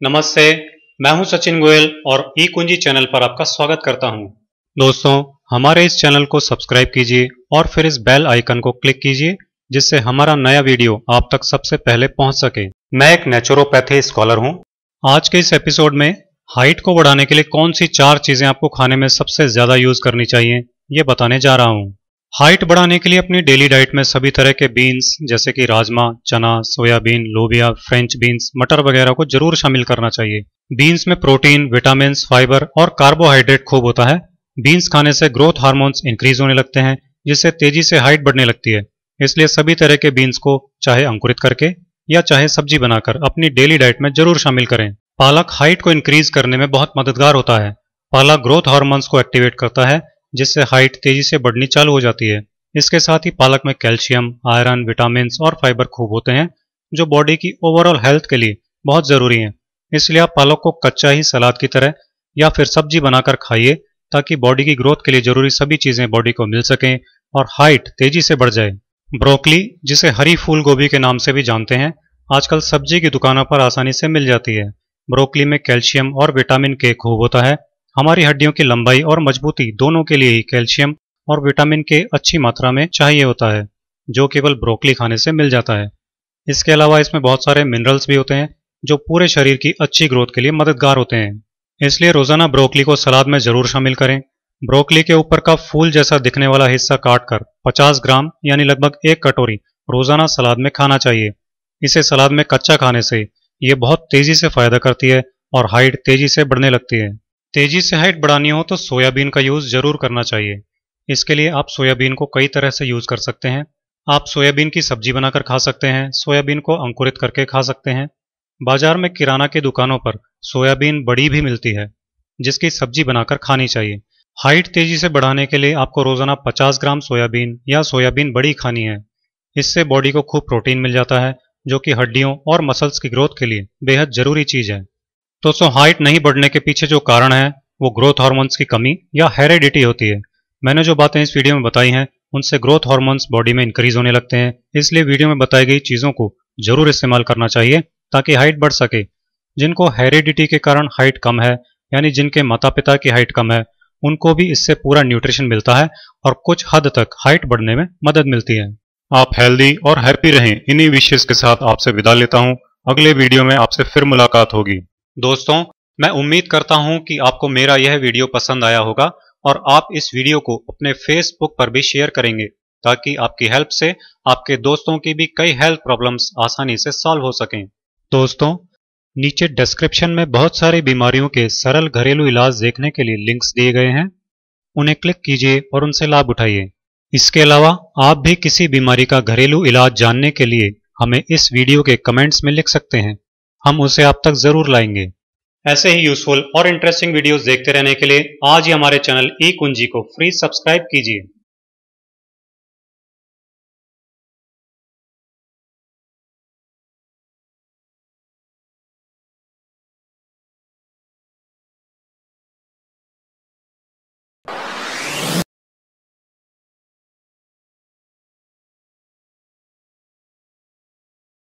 नमस्ते, मैं हूँ सचिन गोयल और ई कुंजी चैनल पर आपका स्वागत करता हूँ। दोस्तों, हमारे इस चैनल को सब्सक्राइब कीजिए और फिर इस बेल आइकन को क्लिक कीजिए, जिससे हमारा नया वीडियो आप तक सबसे पहले पहुँच सके। मैं एक नेचुरोपैथी स्कॉलर हूँ। आज के इस एपिसोड में हाइट को बढ़ाने के लिए कौन सी चार चीज़ें आपको खाने में सबसे ज़्यादा यूज़ करनी चाहिए, ये बताने जा रहा हूँ। हाइट बढ़ाने के लिए अपनी डेली डाइट में सभी तरह के बीन्स जैसे कि राजमा, चना, सोयाबीन, लोबिया फ्रेंच बीन्स मटर वगैरह को ज़रूर शामिल करना चाहिए। बीन्स में प्रोटीन विटामिन फाइबर और कार्बोहाइड्रेट खूब होता है। बीन्स खाने से ग्रोथ हार्मोन्स इंक्रीज होने लगते हैं, जिससे तेज़ी से हाइट बढ़ने लगती है। इसलिए सभी तरह के बीन्स को चाहे अंकुरित करके या चाहे सब्ज़ी बनाकर अपनी डेली डाइट में ज़रूर शामिल करें। पालक हाइट को इंक्रीज करने में बहुत मददगार होता है। पालक ग्रोथ हार्मोन्स को एक्टिवेट करता है जिससे हाइट तेज़ी से बढ़नी चालू हो जाती है। इसके साथ ही पालक में कैल्शियम, आयरन विटामिन और फाइबर खूब होते हैं, जो बॉडी की ओवरऑल हेल्थ के लिए बहुत ज़रूरी है। इसलिए आप पालक को कच्चा ही सलाद की तरह या फिर सब्ज़ी बनाकर खाइए, ताकि बॉडी की ग्रोथ के लिए ज़रूरी सभी चीज़ें बॉडी को मिल सकें और हाइट तेज़ी से बढ़ जाए। ब्रोकली, जिसे हरी फूल गोभी के नाम से भी जानते हैं, आजकल सब्ज़ी की दुकानों पर आसानी से मिल जाती है। ब्रोकली में कैल्शियम और विटामिन के खूब होता है हमारी हड्डियों की लंबाई और मजबूती दोनों के लिए ही कैल्शियम और विटामिन के अच्छी मात्रा में चाहिए होता है, जो केवल ब्रोकली खाने से मिल जाता है। इसके अलावा इसमें बहुत सारे मिनरल्स भी होते हैं, जो पूरे शरीर की अच्छी ग्रोथ के लिए मददगार होते हैं। इसलिए रोज़ाना ब्रोकली को सलाद में ज़रूर शामिल करें। ब्रोकली के ऊपर का फूल जैसा दिखने वाला हिस्सा काटकर 50 ग्राम, यानी लगभग एक कटोरी, रोज़ाना सलाद में खाना चाहिए। इसे सलाद में कच्चा खाने से ये बहुत तेज़ी से फ़ायदा करती है और हाइट तेज़ी से बढ़ने लगती है। तेज़ी से हाइट बढ़ानी हो तो सोयाबीन का यूज़ ज़रूर करना चाहिए। इसके लिए आप सोयाबीन को कई तरह से यूज़ कर सकते हैं। आप सोयाबीन की सब्ज़ी बनाकर खा सकते हैं, सोयाबीन को अंकुरित करके खा सकते हैं। बाज़ार में किराना की दुकानों पर सोयाबीन बड़ी भी मिलती है, जिसकी सब्ज़ी बनाकर खानी चाहिए। हाइट तेज़ी से बढ़ाने के लिए आपको रोज़ाना 50 ग्राम सोयाबीन या सोयाबीन बड़ी खानी है। इससे बॉडी को खूब प्रोटीन मिल जाता है, जो कि हड्डियों और मसल्स की ग्रोथ के लिए बेहद ज़रूरी चीज़ है। दोस्तों हाइट नहीं बढ़ने के पीछे जो कारण है, वो ग्रोथ हार्मोन्स की कमी या हेरिडिटी होती है। मैंने जो बातें इस वीडियो में बताई हैं, उनसे ग्रोथ हार्मोन्स बॉडी में इंक्रीज होने लगते हैं। इसलिए वीडियो में बताई गई चीज़ों को ज़रूर इस्तेमाल करना चाहिए, ताकि हाइट बढ़ सके। जिनको हेरिडिटी के कारण हाइट कम है, यानी जिनके माता पिता की हाइट कम है, उनको भी इससे पूरा न्यूट्रिशन मिलता है और कुछ हद तक हाइट बढ़ने में मदद मिलती है। आप हेल्दी और हैप्पी रहें, इन्हीं विशेष के साथ आपसे विदा लेता हूँ। अगले वीडियो में आपसे फिर मुलाकात होगी। दोस्तों, मैं उम्मीद करता हूँ कि आपको मेरा यह वीडियो पसंद आया होगा और आप इस वीडियो को अपने फेसबुक पर भी शेयर करेंगे ताकि आपकी हेल्प से आपके दोस्तों की भी कई हेल्थ प्रॉब्लम्स आसानी से सॉल्व हो सकें। दोस्तों, नीचे डिस्क्रिप्शन में बहुत सारी बीमारियों के सरल घरेलू इलाज देखने के लिए लिंक्स दिए गए हैं। उन्हें क्लिक कीजिए और उनसे लाभ उठाइए। इसके अलावा, आप भी किसी बीमारी का घरेलू इलाज जानने के लिए हमें इस वीडियो के कमेंट्स में लिख सकते हैं। हम उसे आप तक ज़रूर लाएँगे। ऐसे ही यूजफुल और इंटरेस्टिंग वीडियोस देखते रहने के लिए आज ही हमारे चैनल ई कुंजी को फ्री सब्सक्राइब कीजिए।